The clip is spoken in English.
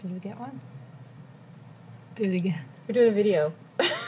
Did we get one? Do it again. We're doing a video.